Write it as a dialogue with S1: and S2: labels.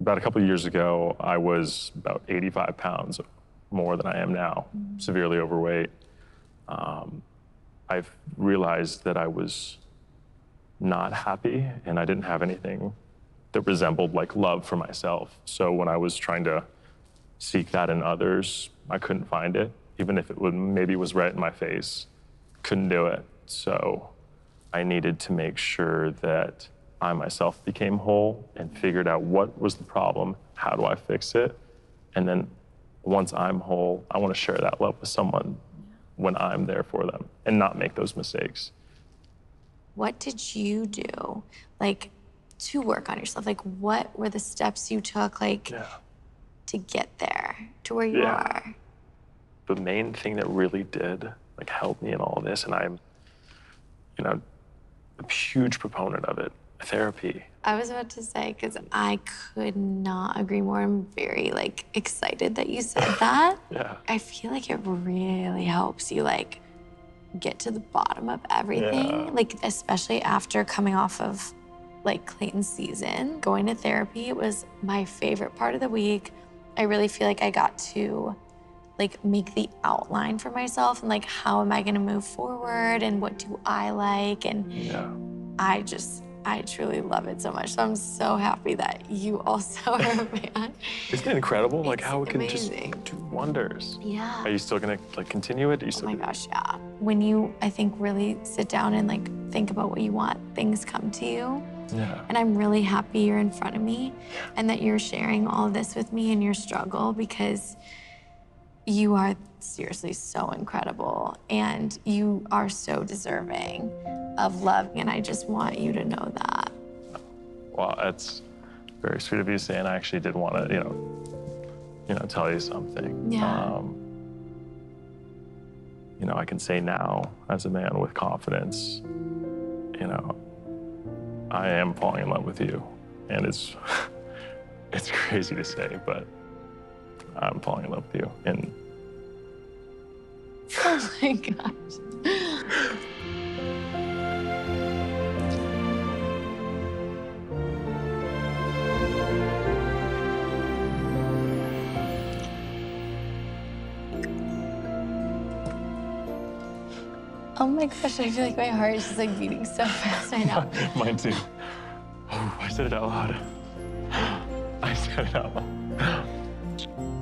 S1: about a couple of years ago, I was about 85 pounds more than I am now, severely overweight. Um, I've realized that I was not happy and I didn't have anything that resembled like love for myself. So when I was trying to seek that in others, I couldn't find it, even if it would maybe was right in my face. Couldn't do it. So I needed to make sure that I myself became whole and figured out what was the problem, how do I fix it, and then once I'm whole, I want to share that love with someone when I'm there for them and not make those mistakes.
S2: What did you do, like, to work on yourself? Like, what were the steps you took, like,
S1: Yeah.
S2: to get there to where you
S1: Yeah.
S2: are?
S1: the main thing that really did like help me in all this and i'm you know a huge proponent of it therapy
S2: I was about to say because I could not agree more. I'm very like excited that you said that.
S1: yeah
S2: I feel like it really helps you like get to the bottom of everything.
S1: Yeah.
S2: Like especially after coming off of like Clayton's season, going to therapy was my favorite part of the week. I really feel like I got to like make the outline for myself and like how am I going to move forward and what do I like and
S1: yeah
S2: I just I truly love it so much. So I'm so happy that you also are a fan.
S1: isn't it incredible like
S2: It's
S1: how it can
S2: amazing.
S1: just do wonders
S2: Yeah.
S1: are you still gonna like continue it are you still
S2: Oh
S1: still
S2: my
S1: gonna-
S2: gosh, yeah. When you, I think, really sit down and like think about what you want, things come to you.
S1: yeah
S2: And I'm really happy you're in front of me and that you're sharing all of this with me and your struggle because you are seriously so incredible and you are so deserving of love. And I just want you to know that.
S1: well that's very sweet of you to say and i actually did want to you know you know tell you something
S2: Yeah.
S1: um, you know i can say now as a man with confidence you know i am falling in love with you and it's it's crazy to say but i'm falling in love with you and
S2: Oh my gosh. Oh my gosh, I feel like my heart is just like beating so fast right now.
S1: mine too. Oh i said it out loud. I said it out loud